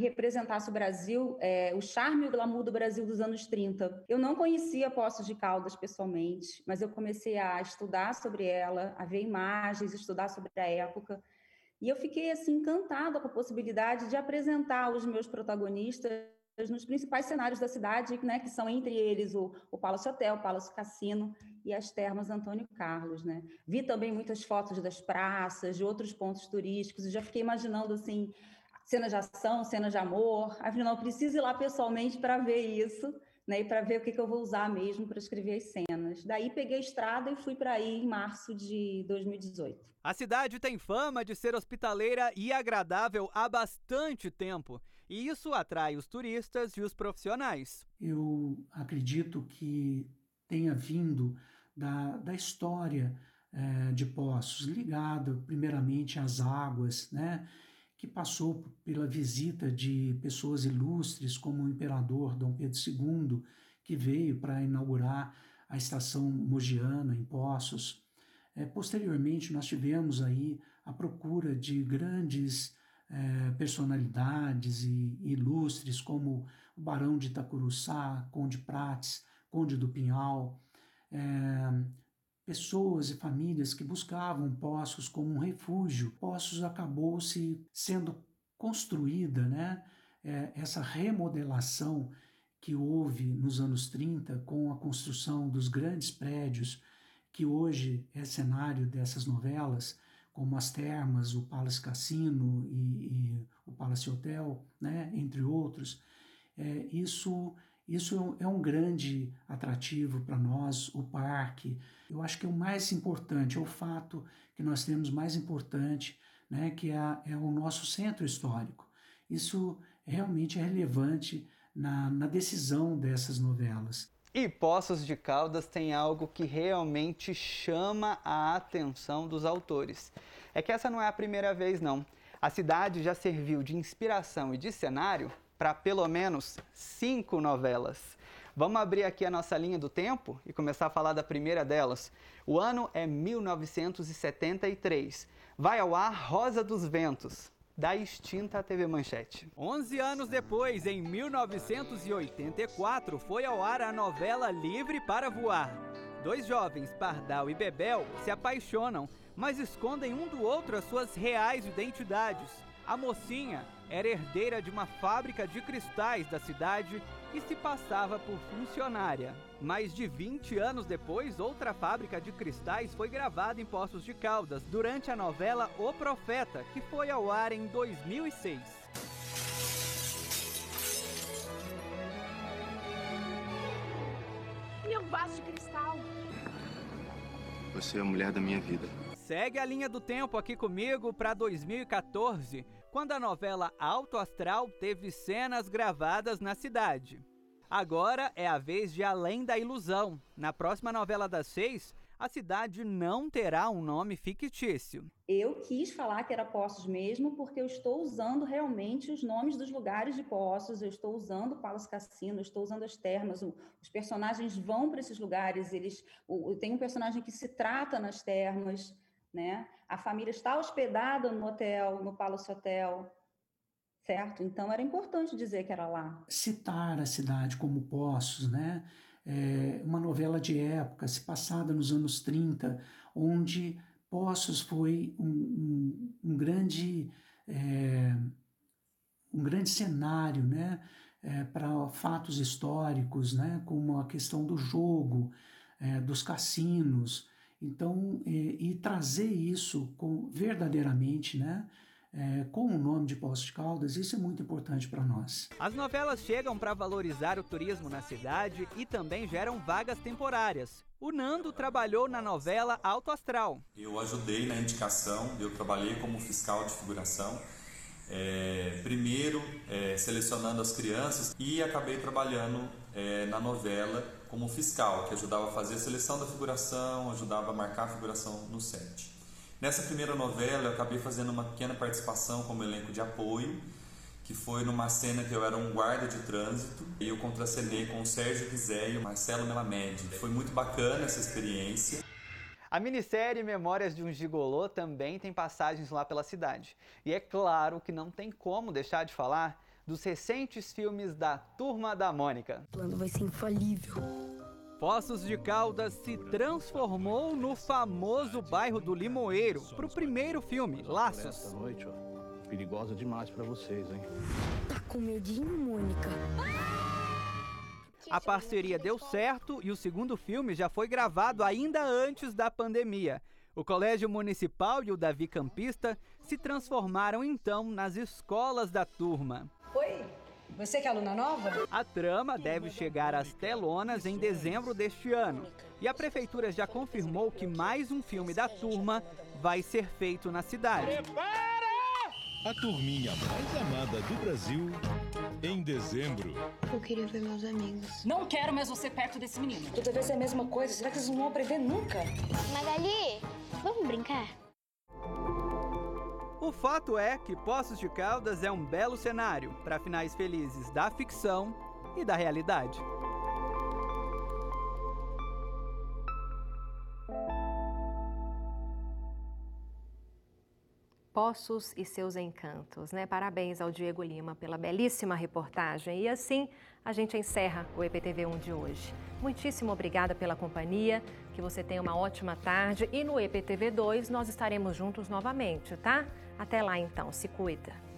representasse o Brasil, é, o charme e o glamour do Brasil dos anos 30. Eu não conhecia Poços de Caldas pessoalmente, mas eu comecei a estudar sobre ela, a ver imagens, estudar sobre a época. E eu fiquei assim encantada com a possibilidade de apresentar os meus protagonistas nos principais cenários da cidade, né, que são entre eles o, o Palácio Hotel, o Palácio Cassino e as Termas Antônio Carlos, né? Vi também muitas fotos das praças, de outros pontos turísticos, e já fiquei imaginando assim cenas de ação, cenas de amor. Afinal, preciso ir lá pessoalmente para ver isso, né? E para ver o que, que eu vou usar mesmo para escrever as cenas. Daí peguei a estrada e fui para aí em março de 2018. A cidade tem fama de ser hospitaleira e agradável há bastante tempo. E isso atrai os turistas e os profissionais. Eu acredito que tenha vindo da, da história é, de Poços, ligado primeiramente às águas, né? Que passou pela visita de pessoas ilustres como o imperador Dom Pedro II, que veio para inaugurar a estação mogiana em Poços. É, posteriormente, nós tivemos aí a procura de grandes é, personalidades e, ilustres como o Barão de Itacuruçá, Conde Prates, Conde do Pinhal, é, pessoas e famílias que buscavam Poços como um refúgio. Poços acabou se sendo construída, né? É, essa remodelação que houve nos anos 30 com a construção dos grandes prédios que hoje é cenário dessas novelas, como as Termas, o Palace Cassino e, e o Palace Hotel, né, entre outros. É, isso isso é um é grande atrativo para nós, o parque. Eu acho que é o mais importante, é o fato que nós temos mais importante, né, que é, é o nosso centro histórico. Isso realmente é relevante na, na decisão dessas novelas. E Poços de Caldas tem algo que realmente chama a atenção dos autores. É que essa não é a primeira vez, não. A cidade já serviu de inspiração e de cenário para pelo menos cinco novelas. Vamos abrir aqui a nossa linha do tempo e começar a falar da primeira delas. O ano é 1973. Vai ao ar Rosa dos Ventos, da extinta TV Manchete. 11 anos depois, em 1984, foi ao ar a novela Livre para Voar. Dois jovens, Pardal e Bebel, se apaixonam, mas escondem um do outro as suas reais identidades. A mocinha era herdeira de uma fábrica de cristais da cidade e se passava por funcionária. Mais de 20 anos depois, outra fábrica de cristais foi gravada em Poços de Caldas durante a novela O Profeta, que foi ao ar em 2006. Meu vaso de cristal. Você é a mulher da minha vida. Segue a linha do tempo aqui comigo para 2014 quando a novela Alto Astral teve cenas gravadas na cidade. Agora é a vez de Além da Ilusão. Na próxima novela das seis, a cidade não terá um nome fictício. Eu quis falar que era Poços mesmo, porque eu estou usando realmente os nomes dos lugares de Poços, eu estou usando o Palace Cassino, eu estou usando as termas, os personagens vão para esses lugares, eles, tem um personagem que se trata nas termas, né? A família está hospedada no hotel, no Palace Hotel, certo? Então era importante dizer que era lá. Citar a cidade como Poços, né? É uma novela de época, se passada nos anos 30, onde Poços foi um, um, um grande é, um grande cenário, né? É, para fatos históricos, né? Como a questão do jogo, é, dos cassinos, então, e, e trazer isso com, verdadeiramente, né? É, com o nome de Poços de Caldas, isso é muito importante para nós. As novelas chegam para valorizar o turismo na cidade e também geram vagas temporárias. O Nando trabalhou na novela Alto Astral. Eu ajudei na indicação, eu trabalhei como fiscal de figuração. É, primeiro é, selecionando as crianças e acabei trabalhando é, na novela como fiscal, que ajudava a fazer a seleção da figuração, ajudava a marcar a figuração no set. Nessa primeira novela, eu acabei fazendo uma pequena participação como elenco de apoio, que foi numa cena que eu era um guarda de trânsito e eu contracenei com o Sérgio Rizé e o Marcelo Melamed. Foi muito bacana essa experiência. A minissérie Memórias de um Gigolô também tem passagens lá pela cidade. E é claro que não tem como deixar de falar dos recentes filmes da Turma da Mônica. O plano vai ser infalível. Poços de Caldas se transformou no famoso bairro do Limoeiro para o primeiro filme, Laços. Esta noite, ó, perigosa demais para vocês, hein? Tá com medinho, Mônica? A parceria deu certo e o segundo filme já foi gravado ainda antes da pandemia. O Colégio Municipal e o Davi Campista se transformaram então nas escolas da turma. Você que é aluna nova? A trama deve chegar às telonas em dezembro deste ano. E a prefeitura já confirmou que mais um filme da turma vai ser feito na cidade. A turminha mais amada do Brasil em dezembro. Eu queria ver meus amigos. Não quero mais você perto desse menino. Toda vez é a mesma coisa. Será que eles não vão aprender nunca? Magali, vamos brincar? O fato é que Poços de Caldas é um belo cenário para finais felizes da ficção e da realidade. Poços e seus encantos, né? Parabéns ao Diego Lima pela belíssima reportagem. E assim a gente encerra o EPTV1 de hoje. Muitíssimo obrigada pela companhia, que você tenha uma ótima tarde e no EPTV2 nós estaremos juntos novamente, tá? Até lá então, se cuida.